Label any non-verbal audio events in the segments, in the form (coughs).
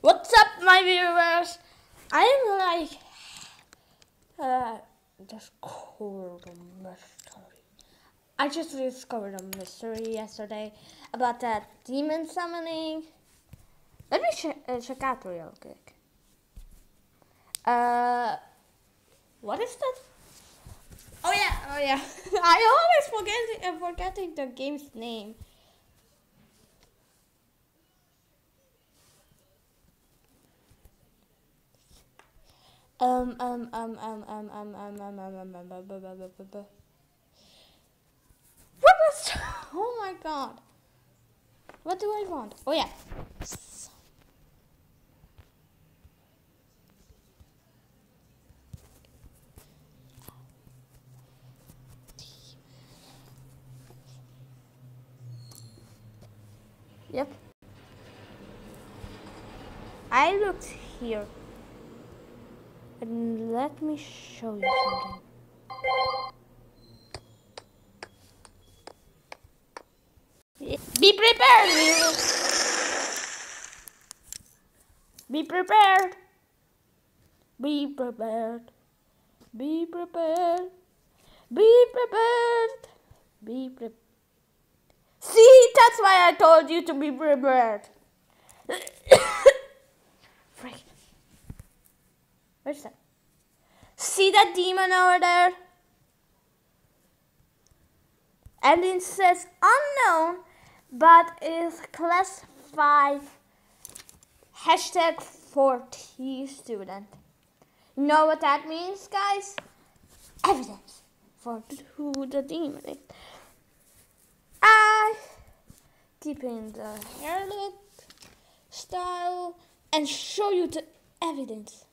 What's up, my viewers? I'm like uh, discovered a mystery. I just discovered a mystery yesterday about that demon summoning. Let me ch- uh, check out real quick. Uh, what is that? Oh yeah, oh yeah. (laughs) I always forget uh, forgetting the game's name. Um, um, um, um, um, um, um, um, um, um, um, um, um, um, um, um, What was? Oh my god! What do I want? Oh yeah. Yep. I looked here. And let me show you something. Be prepared! Be prepared! Be prepared! Be prepared! Be prepared! Be prepared! See, that's why I told you to be prepared. See that demon over there? And it says unknown, but is class 5 hashtag 40 student. You know what that means, guys? Evidence for who the demon is. I keep in the hair look style and show you the evidence.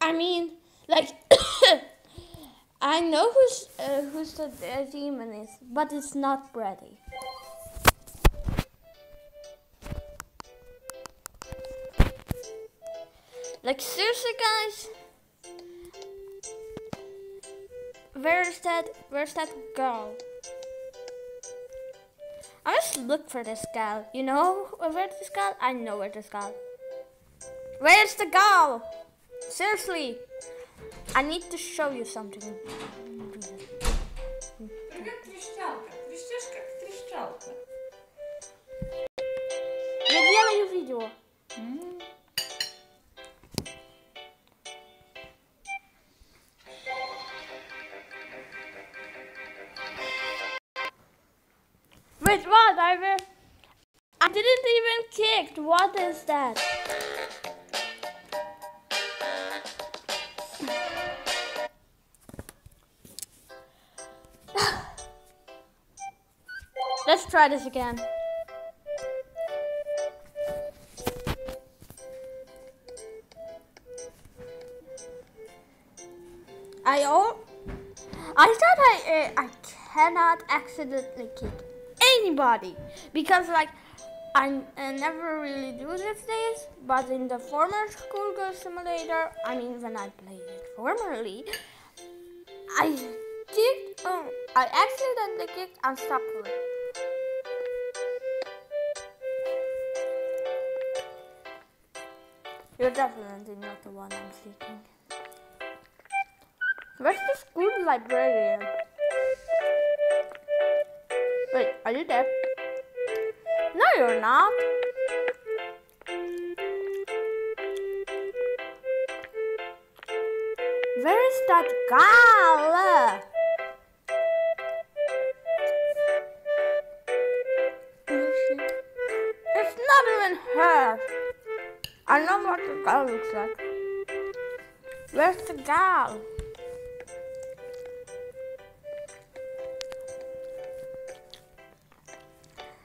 I mean, like, (coughs) I know who's uh, who's the uh, demon is, but it's not Brady. Like seriously, guys, where's that? Where's that girl? I must look for this girl. You know where's this girl? I know where this girl. Where's the girl? Seriously, I need to show you something. Jak трещалка, трещишь как трещалка. Я делаю видео. Wait, what? I will. I didn't even kicked. What is that? Try this again. I all I thought I uh, I cannot accidentally kick anybody because like I uh, never really do these days, but in the former School Girl Simulator, I mean when I played it formerly, I kicked, um, I accidentally kicked unstoppable. You're definitely not the one I'm seeking. Where's the school librarian? Wait, are you there? No, you're not. Where is that girl? It's not even her. I know what the girl looks like. Where's the girl?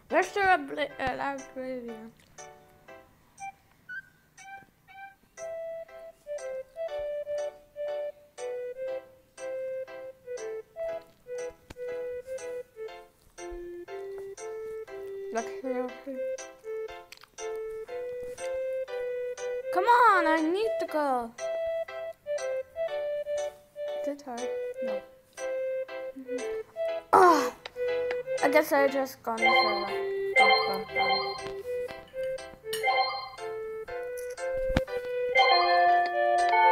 Where's the uh, librarian? Look here. Come on, I need to go. Guitar? No. Mm -hmm. Oh, I guess I just gone for a while.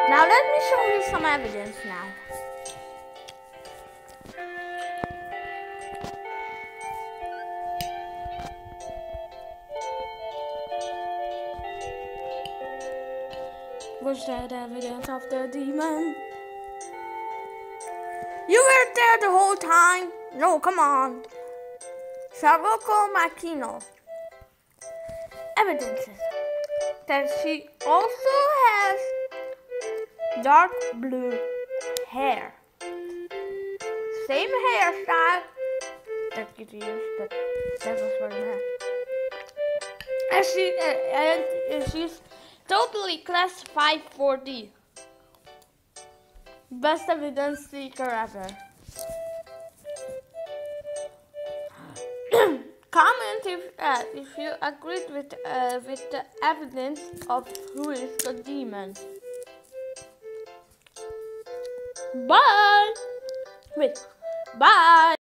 Now let me show you some evidence now. Was that evidence of the demon? You were there the whole time? No, come on. Sawako Makino. Evidences that she also has dark blue hair. Same hairstyle that you used that Devil's wearing And she uh, and she's totally classified 4D. Best evidence seeker ever. (clears throat) Comment if uh, if you agreed with uh, with the evidence of who is the demon. Bye. Wait. Bye.